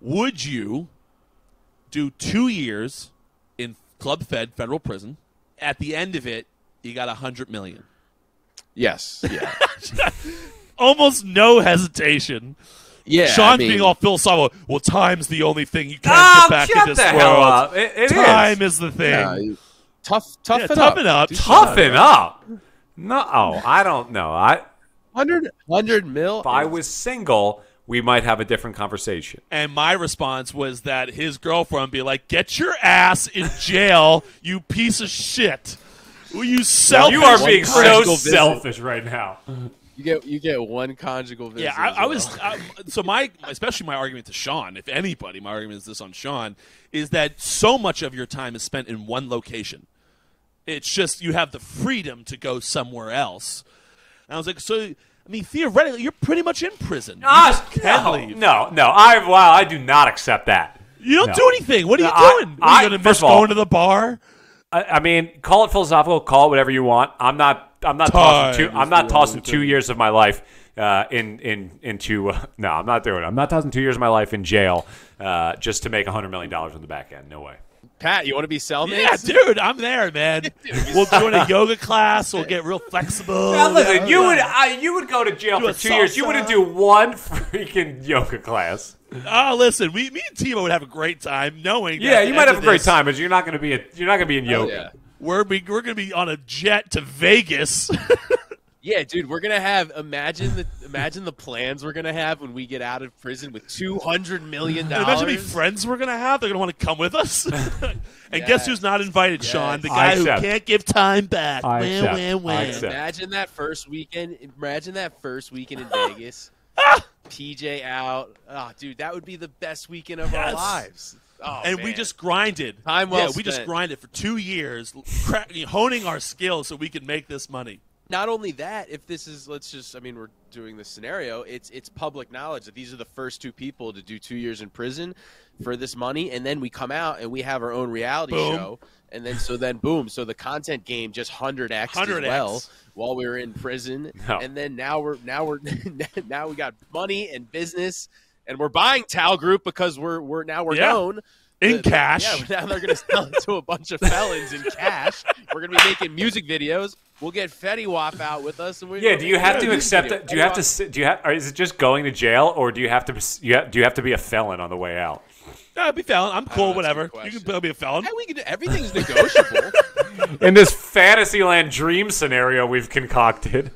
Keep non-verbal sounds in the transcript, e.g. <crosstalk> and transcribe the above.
Would you do two years in club fed federal prison? At the end of it, you got a hundred million. Yes. Yeah. <laughs> Almost no hesitation. Yeah. Sean I mean, being all philosophical. Well, time's the only thing you can't Oh, get back shut in this the world. hell up. It- it is. Time is. the thing. yeah, tough, tough, Yeah, it toughen up. Dude, Toughen up. No, oh, I don't know. I 100, 100 mil. if I was single, we might have a different conversation. And my response was that his girlfriend be like, "Get your ass in jail, you piece of shit! Will you selfish?" You are being so visit. selfish right now. you get you get one conjugal visit. Yeah, I, as I was. I, so my, especially my argument to Sean, if anybody, my argument is this on Sean, is that so much of your time is spent in one location. It's just you have the freedom to go somewhere else. And I was like, so I mean, theoretically, you're pretty much in prison. You Ah, no, leave. no, no. I wow, I do not accept that. You don't No. do anything. What are you No, I- doing? Are you going to miss all- going to the bar? I, I mean, call it philosophical, call it whatever you want. I'm not. I'm not tossing two. I'm not tossing two years of my life uh, in in into. Uh, no, I'm not doing it. I'm not tossing two years of my life in jail uh, just to make a hundred million dollars on the back end. No way. Pat, you want to be cellmates? Yeah, dude, I'm there, man. <laughs> we'll join a yoga class. We'll get real flexible. Now listen, Yeah, you yeah. would uh, you would go to jail Do for a two years. You wouldn't do one <laughs> freaking yoga class. Oh, listen, we, me and Timo would have a great time knowing. Yeah, at you might have a of great this, time, but you're not going to be a, you're not going to be in yoga. yeah. We're be, we're gonna be on a jet to Vegas. <laughs> Yeah, dude, we're gonna have imagine the imagine the plans we're gonna have when we get out of prison with two hundred million dollars. Imagine the dollars. friends we're gonna have. They're gonna want to come with us. <laughs> and guess who's not invited, Sean? The I guy who accept. can't give time back. I Wah, accept. wah, wah. I accept. Imagine that first weekend. Imagine that first weekend in <laughs> Vegas. Ah! PJ out. Oh, dude, that would be the best weekend of our lives. Oh, and we just grinded. Time well yeah, we just grinded for two years, cra- honing our skills so we could make this money. Not only that, if this is let's just I mean we're doing this scenario, it's it's public knowledge that these are the first two people to do 2 years in prison for this money and then we come out and we have our own reality Boom. show and then so then boom, so the content game just 100x as well while we were in prison No. and then now we're now we're <laughs> now we got money and business and we're buying Tal Group because we're we're now we're Yeah. known In The- the- cash. Yeah, <laughs> now they're going to sell it to a bunch of felons in cash. We're going to be making music videos. We'll get Fetty Wap out with us, and we Yeah, do you have to accept video. it? Do you have to? Do you have? Or is it just going to jail, or do you have to? You have, do you have to be a felon on the way out? Yeah, be felon. I'm cool. that's Whatever. good You question. can be a felon. Yeah, we can do everything's negotiable. <laughs> In this Fantasyland dream scenario we've concocted,